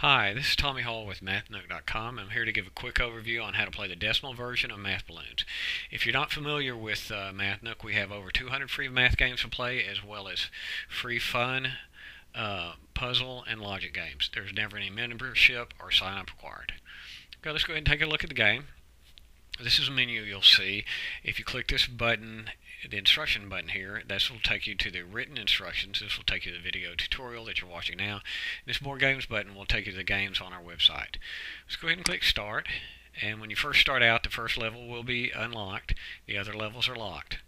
Hi, this is Tommy Hall with MathNook.com. I'm here to give a quick overview on how to play the decimal version of Math Balloons. If you're not familiar with uh, MathNook, we have over 200 free math games to play as well as free fun uh, puzzle and logic games. There's never any membership or sign up required. Okay, let's go ahead and take a look at the game. This is a menu you'll see. If you click this button, the instruction button here, this will take you to the written instructions. This will take you to the video tutorial that you're watching now. This More Games button will take you to the games on our website. Let's go ahead and click Start. And when you first start out, the first level will be unlocked. The other levels are locked.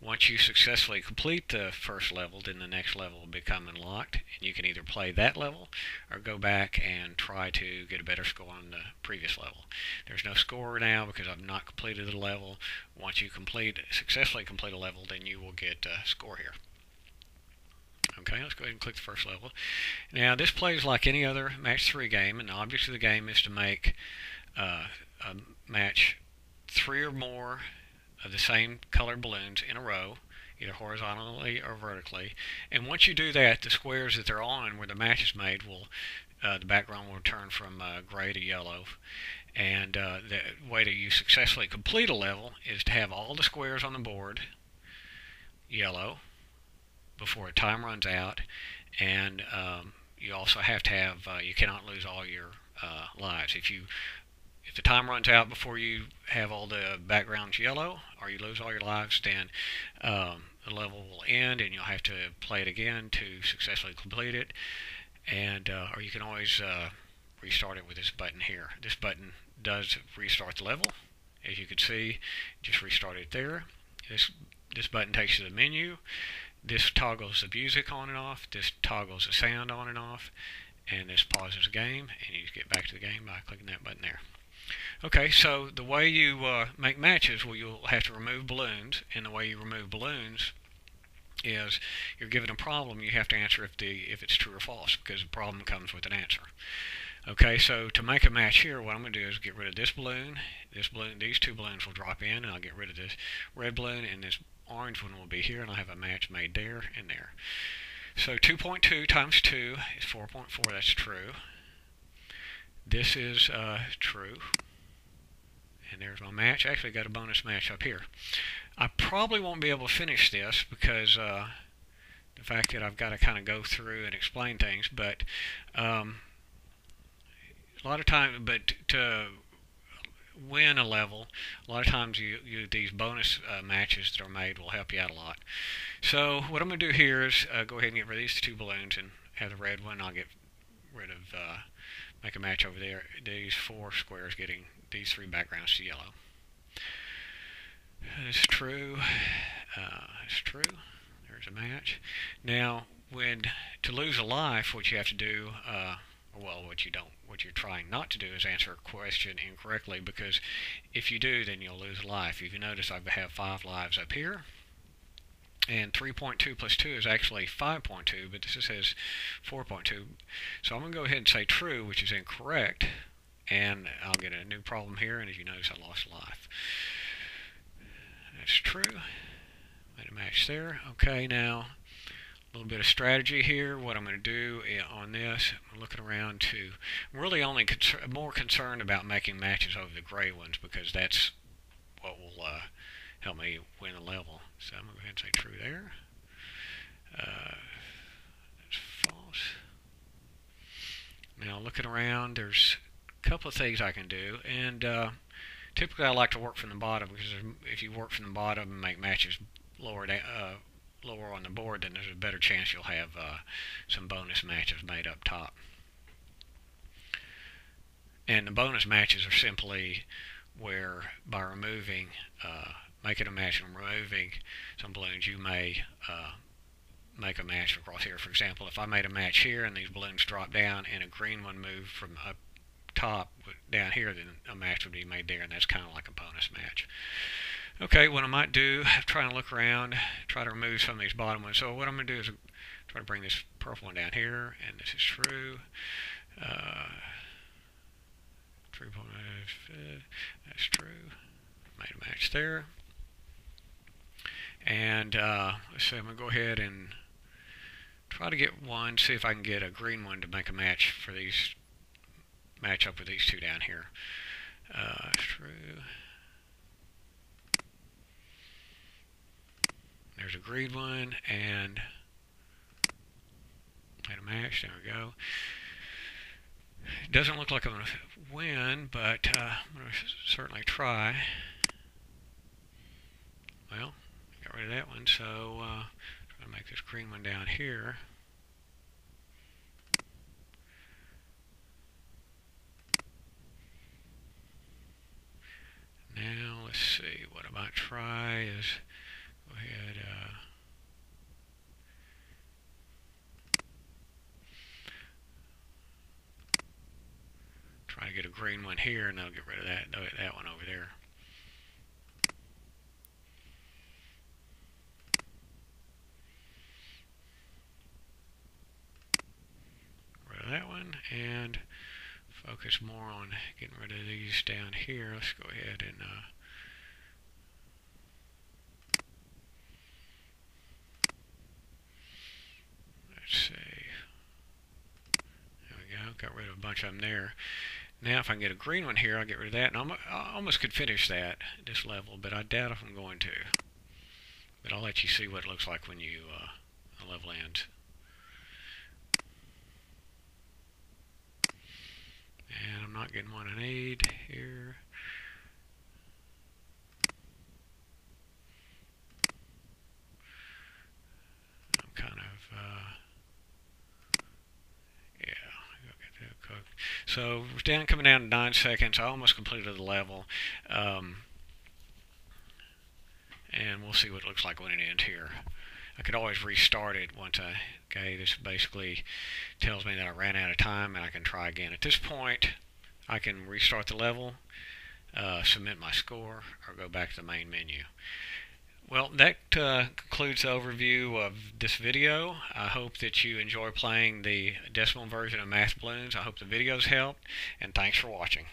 Once you successfully complete the first level, then the next level will become unlocked. And you can either play that level or go back and try to get a better score on the previous level. There's no score now because I've not completed the level. Once you complete successfully complete a level, then you will get a score here. Okay, let's go ahead and click the first level. Now, this plays like any other Match 3 game, and the object of the game is to make uh, uh, match three or more of the same colored balloons in a row, either horizontally or vertically. And once you do that, the squares that they're on where the match is made will, uh, the background will turn from uh, gray to yellow. And uh, the way that you successfully complete a level is to have all the squares on the board yellow before a time runs out. And um, you also have to have, uh, you cannot lose all your uh, lives. If you if the time runs out before you have all the backgrounds yellow or you lose all your lives, then um, the level will end and you'll have to play it again to successfully complete it. And uh, or you can always uh, restart it with this button here. This button does restart the level. As you can see, just restart it there. This this button takes you to the menu. This toggles the music on and off. This toggles the sound on and off. And this pauses the game, and you get back to the game by clicking that button. Okay, so the way you uh, make matches, well, you'll have to remove balloons, and the way you remove balloons is you're given a problem. You have to answer if the if it's true or false because the problem comes with an answer. Okay, so to make a match here, what I'm going to do is get rid of this balloon. This balloon, these two balloons will drop in, and I'll get rid of this red balloon, and this orange one will be here, and I'll have a match made there and there. So 2.2 times 2 is 4.4. That's true. This is uh, true. And there's my match. Actually got a bonus match up here. I probably won't be able to finish this because uh, the fact that I've got to kind of go through and explain things. But um, a lot of times, but to win a level, a lot of times you, you these bonus uh, matches that are made will help you out a lot. So what I'm going to do here is uh, go ahead and get rid of these two balloons and have the red one. I'll get rid of, uh, make a match over there. These four squares getting these three backgrounds to yellow. It's true. Uh, it's true. There's a match. Now, when to lose a life, what you have to do, uh, well, what you don't, what you're trying not to do is answer a question incorrectly because if you do, then you'll lose a life. If you notice, I have five lives up here. And 3.2 plus 2 is actually 5.2, but this says 4.2. So I'm going to go ahead and say true, which is incorrect and I'll get a new problem here and as you notice I lost life. That's true. Made a match there. Okay now a little bit of strategy here. What I'm going to do eh, on this I'm looking around to I'm really only concern, more concerned about making matches over the gray ones because that's what will uh, help me win a level. So I'm going to go ahead and say true there. Uh, that's false. Now looking around there's couple of things I can do, and uh, typically I like to work from the bottom because if you work from the bottom and make matches lower uh, lower on the board, then there's a better chance you'll have uh, some bonus matches made up top. And the bonus matches are simply where by removing, uh, making a match and removing some balloons, you may uh, make a match across here. For example, if I made a match here and these balloons drop down and a green one moved from up top down here, then a match would be made there, and that's kind of like a bonus match. Okay, what I might do, try and look around, try to remove some of these bottom ones. So what I'm going to do is try to bring this purple one down here, and this is true. Uh, true, that's true. Made a match there. And uh, let's see, I'm going to go ahead and try to get one, see if I can get a green one to make a match for these match up with these two down here. Uh, true. There's a green one and a match. There we go. It doesn't look like I'm going to win, but uh, I'm going to certainly try. Well, got rid of that one, so uh, to make this green one down here. Now, let's try is go ahead, uh, try to get a green one here, and I'll get rid of that, that one over there. Rid of that one, and focus more on getting rid of these down here. Let's go ahead and uh, let's see. There we go. Got rid of a bunch them there. Now if I can get a green one here, I'll get rid of that. And I almost could finish that this level, but I doubt if I'm going to. But I'll let you see what it looks like when you uh, level ends. And I'm not getting one I need here. I'm kind of, uh, so we're down, coming down to nine seconds. I almost completed the level. Um, and we'll see what it looks like when it ends here. I could always restart it once I, okay, this basically tells me that I ran out of time and I can try again. At this point, I can restart the level, uh, submit my score, or go back to the main menu. Well, that uh, concludes the overview of this video. I hope that you enjoy playing the decimal version of Math Balloons. I hope the videos helped, and thanks for watching.